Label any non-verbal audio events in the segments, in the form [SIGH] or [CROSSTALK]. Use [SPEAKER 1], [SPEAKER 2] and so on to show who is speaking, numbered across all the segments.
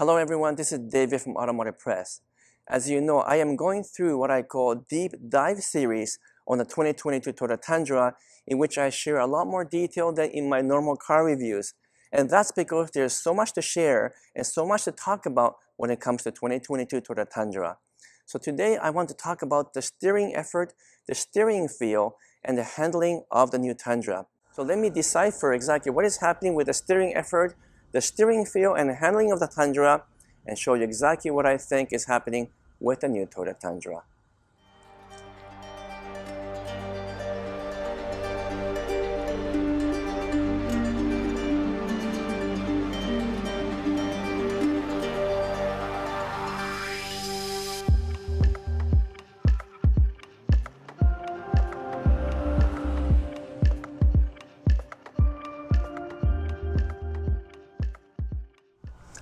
[SPEAKER 1] Hello everyone, this is David from Automotive Press. As you know, I am going through what I call Deep Dive series on the 2022 Toyota Tundra in which I share a lot more detail than in my normal car reviews. And that's because there's so much to share and so much to talk about when it comes to 2022 Toyota Tundra. So today I want to talk about the steering effort, the steering feel, and the handling of the new Tundra. So let me decipher exactly what is happening with the steering effort, the steering feel and the handling of the Tundra and show you exactly what I think is happening with the new Toyota Tundra.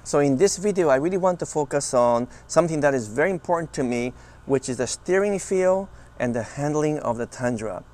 [SPEAKER 1] So in this video, I really want to focus on something that is very important to me, which is the steering feel and the handling of the Tundra.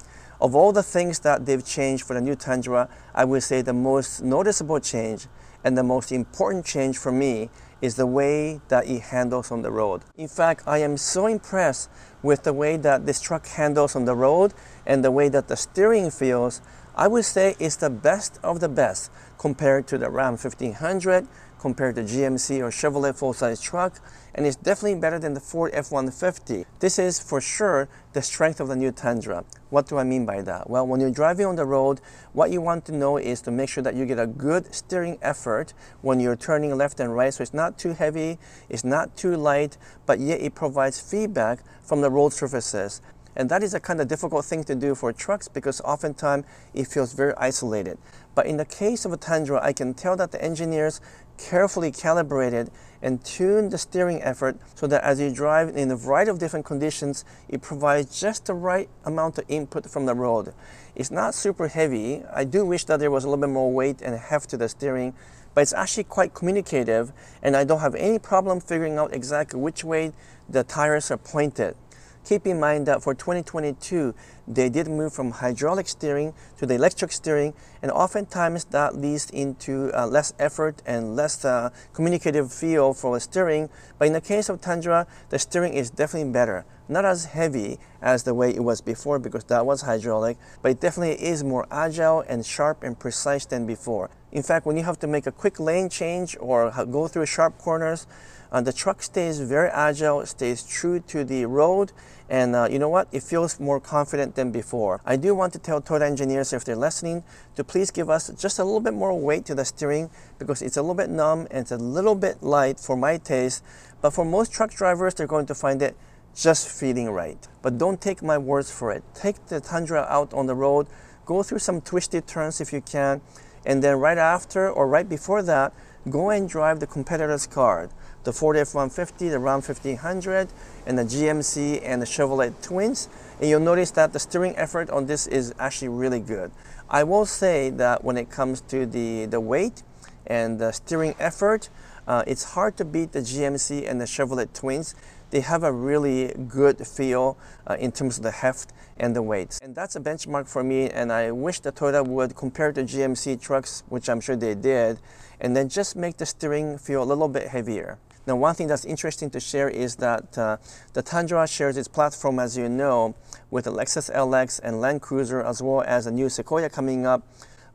[SPEAKER 1] Of all the things that they've changed for the new Tundra, I would say the most noticeable change and the most important change for me is the way that it handles on the road. In fact, I am so impressed with the way that this truck handles on the road and the way that the steering feels. I would say it's the best of the best compared to the Ram 1500, compared to GMC or Chevrolet full-size truck, and it's definitely better than the Ford F-150. This is for sure the strength of the new Tundra. What do I mean by that? Well, when you're driving on the road, what you want to know is to make sure that you get a good steering effort when you're turning left and right, so it's not too heavy, it's not too light, but yet it provides feedback from the road surfaces. And that is a kind of difficult thing to do for trucks because oftentimes it feels very isolated. But in the case of a Tundra, I can tell that the engineers carefully calibrated and tuned the steering effort so that as you drive in a variety of different conditions, it provides just the right amount of input from the road. It's not super heavy. I do wish that there was a little bit more weight and heft to the steering, but it's actually quite communicative and I don't have any problem figuring out exactly which way the tires are pointed. Keep in mind that for 2022, they did move from hydraulic steering to the electric steering, and oftentimes that leads into uh, less effort and less uh, communicative feel for the steering. But in the case of Tundra, the steering is definitely better. Not as heavy as the way it was before because that was hydraulic, but it definitely is more agile and sharp and precise than before. In fact, when you have to make a quick lane change or go through sharp corners, uh, the truck stays very agile, stays true to the road, and uh, you know what? It feels more confident than before. I do want to tell Toyota engineers if they're listening to please give us just a little bit more weight to the steering because it's a little bit numb and it's a little bit light for my taste. But for most truck drivers, they're going to find it just feeling right. But don't take my words for it. Take the Tundra out on the road, go through some twisted turns if you can, and then right after or right before that, go and drive the competitor's car the Ford F-150, the Ram 1500, and the GMC and the Chevrolet Twins. And you'll notice that the steering effort on this is actually really good. I will say that when it comes to the, the weight and the steering effort, uh, it's hard to beat the GMC and the Chevrolet Twins. They have a really good feel uh, in terms of the heft and the weight. And that's a benchmark for me and I wish the Toyota would compare to GMC trucks, which I'm sure they did, and then just make the steering feel a little bit heavier. Now, one thing that's interesting to share is that uh, the Tundra shares its platform, as you know, with the Lexus LX and Land Cruiser, as well as a new Sequoia coming up.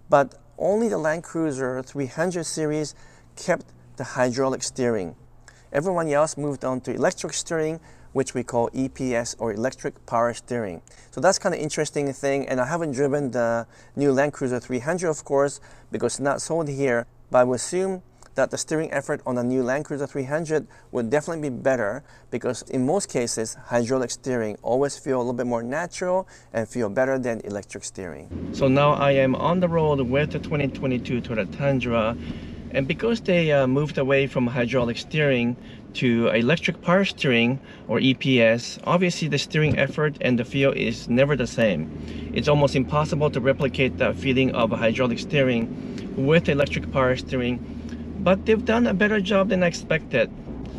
[SPEAKER 1] But only the Land Cruiser 300 series kept the hydraulic steering. Everyone else moved on to electric steering, which we call EPS or electric power steering. So that's kind of interesting thing. And I haven't driven the new Land Cruiser 300, of course, because it's not sold here. But I would assume that the steering effort on the new Land Cruiser 300 would definitely be better because in most cases, hydraulic steering always feel a little bit more natural and feel better than electric steering. So now I am on the road with the 2022 Toyota Tundra and because they uh, moved away from hydraulic steering to electric power steering or EPS, obviously the steering effort and the feel is never the same. It's almost impossible to replicate that feeling of hydraulic steering with electric power steering but they've done a better job than I expected.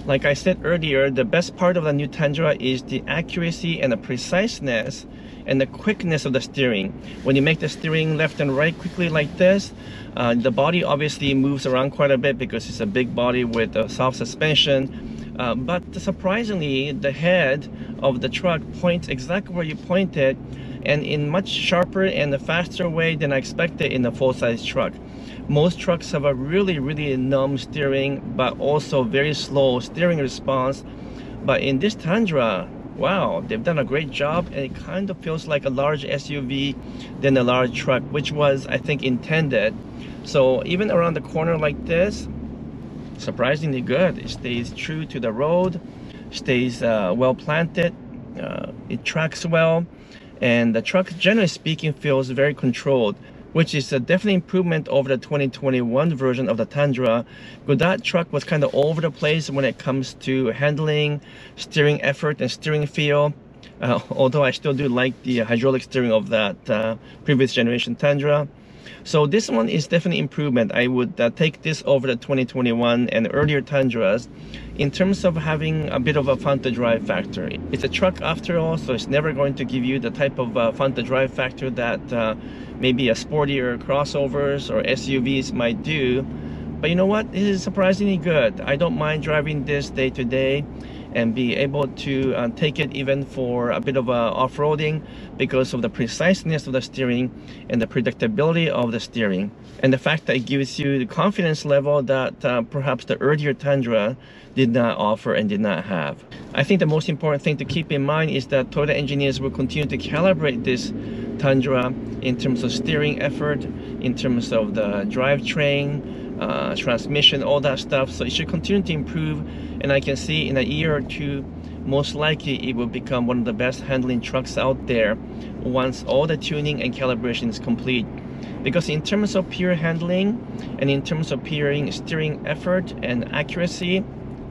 [SPEAKER 1] Like I said earlier, the best part of the new Tundra is the accuracy and the preciseness and the quickness of the steering. When you make the steering left and right quickly like this, uh, the body obviously moves around quite a bit because it's a big body with a soft suspension. Uh, but surprisingly, the head of the truck points exactly where you pointed and in much sharper and a faster way than I expected in a full-size truck. Most trucks have a really, really numb steering, but also very slow steering response. But in this Tundra, wow, they've done a great job and it kind of feels like a large SUV than a large truck, which was, I think, intended. So even around the corner like this, surprisingly good. It stays true to the road, stays uh, well planted, uh, it tracks well, and the truck generally speaking feels very controlled which is a definite improvement over the 2021 version of the Tundra. But that truck was kind of all over the place when it comes to handling, steering effort, and steering feel. Uh, [LAUGHS] although I still do like the hydraulic steering of that uh, previous generation Tundra. So this one is definitely improvement. I would uh, take this over the 2021 and earlier Tundras in terms of having a bit of a fun to drive factor. It's a truck after all, so it's never going to give you the type of uh, fun to drive factor that uh, maybe a sportier crossovers or SUVs might do. But you know what? This is surprisingly good. I don't mind driving this day to day and be able to uh, take it even for a bit of uh, off-roading because of the preciseness of the steering and the predictability of the steering and the fact that it gives you the confidence level that uh, perhaps the earlier Tundra did not offer and did not have. I think the most important thing to keep in mind is that Toyota engineers will continue to calibrate this Tundra in terms of steering effort, in terms of the drivetrain, uh, transmission, all that stuff. So it should continue to improve. And I can see in a year or two, most likely it will become one of the best handling trucks out there once all the tuning and calibration is complete. Because in terms of pure handling and in terms of pure steering effort and accuracy,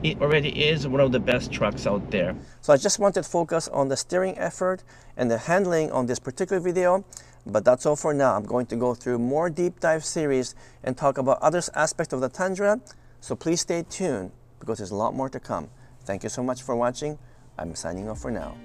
[SPEAKER 1] it already is one of the best trucks out there. So I just wanted to focus on the steering effort and the handling on this particular video. But that's all for now. I'm going to go through more deep dive series and talk about other aspects of the Tundra. So please stay tuned because there's a lot more to come. Thank you so much for watching. I'm signing off for now.